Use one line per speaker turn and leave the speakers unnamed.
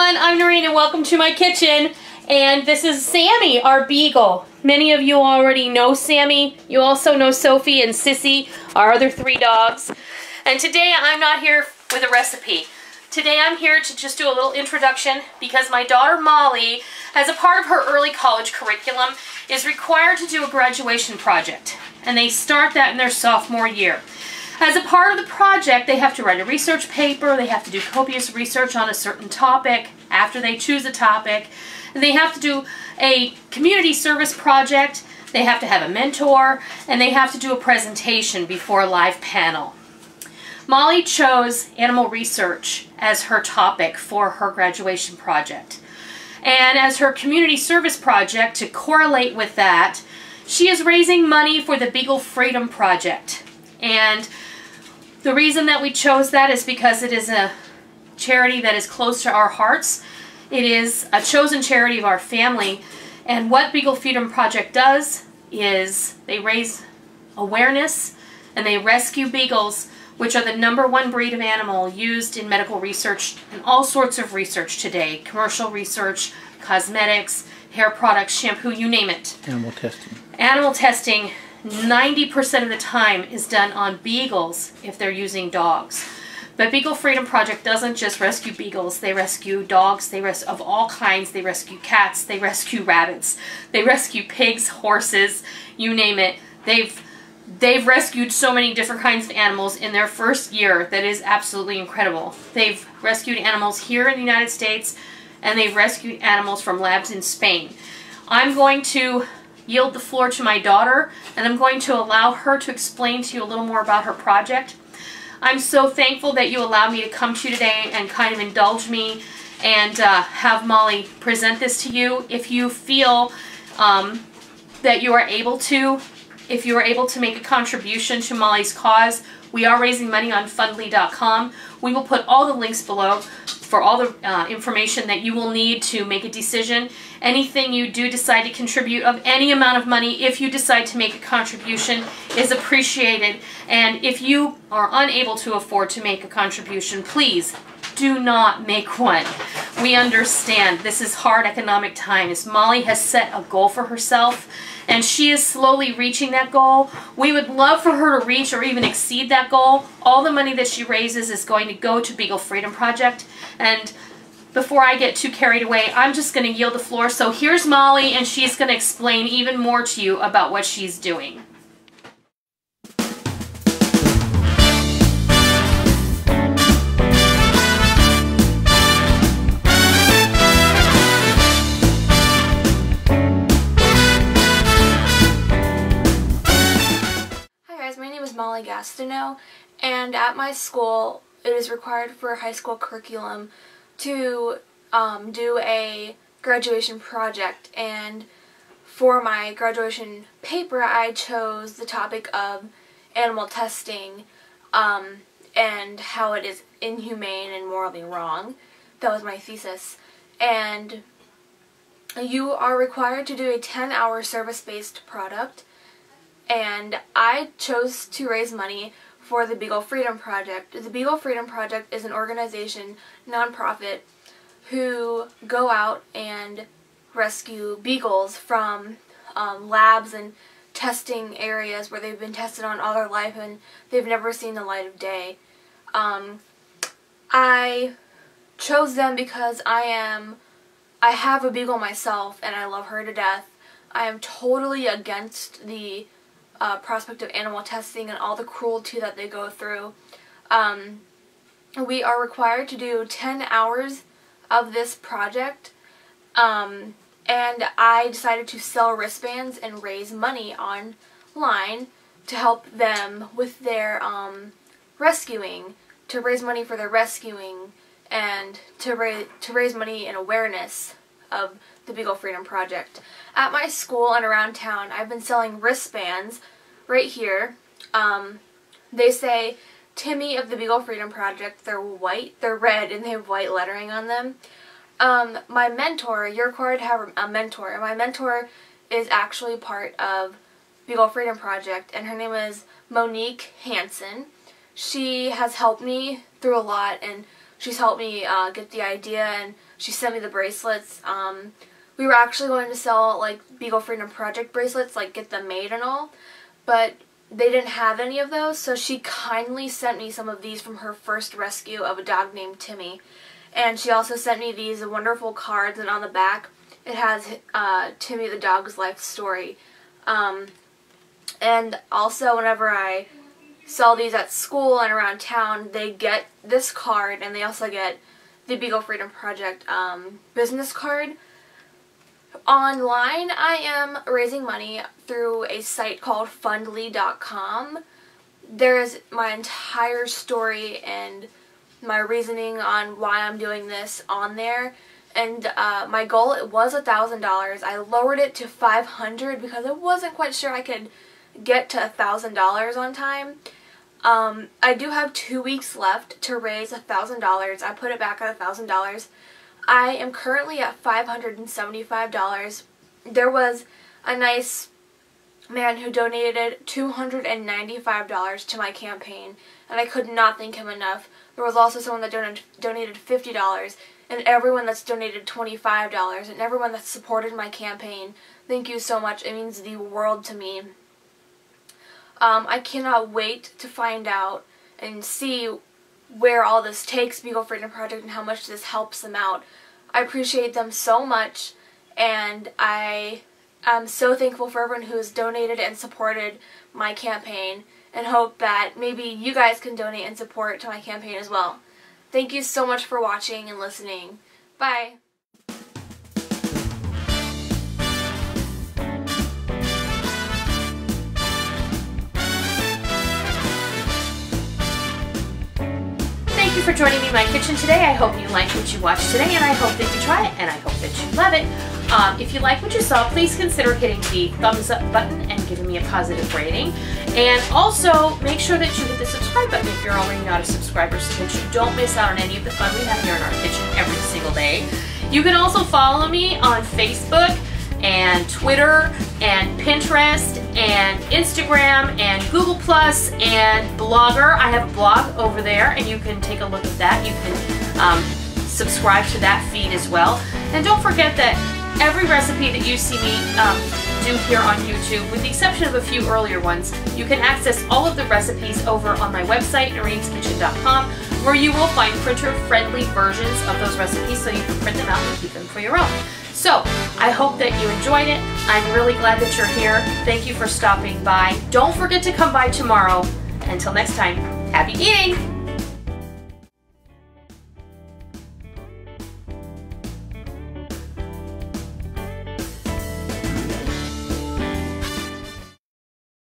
everyone, I'm Noreen and welcome to my kitchen. And this is Sammy, our beagle. Many of you already know Sammy. You also know Sophie and Sissy, our other three dogs. And today I'm not here with a recipe. Today I'm here to just do a little introduction because my daughter Molly, as a part of her early college curriculum, is required to do a graduation project. And they start that in their sophomore year. As a part of the project, they have to write a research paper, they have to do copious research on a certain topic after they choose a topic, and they have to do a community service project, they have to have a mentor, and they have to do a presentation before a live panel. Molly chose animal research as her topic for her graduation project. And as her community service project, to correlate with that, she is raising money for the Beagle Freedom Project. And the reason that we chose that is because it is a charity that is close to our hearts. It is a chosen charity of our family. And what Beagle Freedom Project does is they raise awareness and they rescue beagles, which are the number one breed of animal used in medical research and all sorts of research today. Commercial research, cosmetics, hair products, shampoo, you name it.
Animal testing.
Animal testing 90% of the time is done on beagles if they're using dogs. But Beagle Freedom Project doesn't just rescue beagles. They rescue dogs. They res of all kinds. They rescue cats. They rescue rabbits. They rescue pigs, horses, you name it. They've they've rescued so many different kinds of animals in their first year that is absolutely incredible. They've rescued animals here in the United States and they've rescued animals from labs in Spain. I'm going to yield the floor to my daughter, and I'm going to allow her to explain to you a little more about her project. I'm so thankful that you allowed me to come to you today and kind of indulge me and uh, have Molly present this to you. If you feel um, that you are able to, if you are able to make a contribution to Molly's cause, we are raising money on fundly.com. We will put all the links below for all the uh, information that you will need to make a decision. Anything you do decide to contribute of any amount of money, if you decide to make a contribution, is appreciated. And if you are unable to afford to make a contribution, please do not make one. We understand this is hard economic times. Molly has set a goal for herself and she is slowly reaching that goal. We would love for her to reach or even exceed that goal. All the money that she raises is going to go to Beagle Freedom Project. And before I get too carried away, I'm just going to yield the floor. So here's Molly, and she's going to explain even more to you about what she's doing.
Molly know. and at my school, it is required for high school curriculum to um, do a graduation project, and for my graduation paper, I chose the topic of animal testing um, and how it is inhumane and morally wrong. That was my thesis. And you are required to do a 10-hour service-based product and I chose to raise money for the Beagle Freedom Project. The Beagle Freedom Project is an organization, nonprofit, who go out and rescue beagles from um, labs and testing areas where they've been tested on all their life and they've never seen the light of day. Um, I chose them because I am, I have a beagle myself and I love her to death. I am totally against the uh, prospect of animal testing and all the cruelty that they go through. Um, we are required to do 10 hours of this project um, and I decided to sell wristbands and raise money online to help them with their um, rescuing, to raise money for their rescuing and to, ra to raise money and awareness of the Beagle Freedom Project. At my school and around town, I've been selling wristbands right here. Um, they say Timmy of the Beagle Freedom Project. They're white, they're red, and they have white lettering on them. Um, my mentor, you're required to have a mentor, and my mentor is actually part of Beagle Freedom Project, and her name is Monique Hanson. She has helped me through a lot, and she's helped me uh, get the idea and she sent me the bracelets. Um, we were actually going to sell like Beagle Freedom Project bracelets, like get them made and all, but they didn't have any of those, so she kindly sent me some of these from her first rescue of a dog named Timmy. And she also sent me these wonderful cards, and on the back it has uh, Timmy the dog's life story. Um, and also, whenever I sell these at school and around town, they get this card, and they also get the Beagle Freedom Project um, business card. Online, I am raising money through a site called fundly.com. There is my entire story and my reasoning on why I'm doing this on there. And uh, my goal it was a thousand dollars. I lowered it to five hundred because I wasn't quite sure I could get to a thousand dollars on time. Um, I do have two weeks left to raise a thousand dollars. I put it back at a thousand dollars. I am currently at $575. There was a nice man who donated $295 to my campaign, and I could not thank him enough. There was also someone that donated, donated $50, and everyone that's donated $25, and everyone that supported my campaign. Thank you so much. It means the world to me. Um, I cannot wait to find out and see where all this takes Beagle Freedom Project and how much this helps them out. I appreciate them so much and I am so thankful for everyone who has donated and supported my campaign and hope that maybe you guys can donate and support to my campaign as well. Thank you so much for watching and listening. Bye.
You for joining me in my kitchen today. I hope you liked what you watched today, and I hope that you try it, and I hope that you love it. Um, if you like what you saw, please consider hitting the thumbs up button and giving me a positive rating. And also, make sure that you hit the subscribe button if you're already not a subscriber so that you don't miss out on any of the fun we have here in our kitchen every single day. You can also follow me on Facebook and Twitter and Pinterest and Instagram and Google Plus and Blogger. I have a blog over there and you can take a look at that. You can um, subscribe to that feed as well. And don't forget that every recipe that you see me um, do here on YouTube, with the exception of a few earlier ones, you can access all of the recipes over on my website, Noreen'sKitchen.com, where you will find printer-friendly versions of those recipes so you can print them out and keep them for your own. So, I hope that you enjoyed it. I'm really glad that you're here. Thank you for stopping by. Don't forget to come by tomorrow. Until next time, happy eating!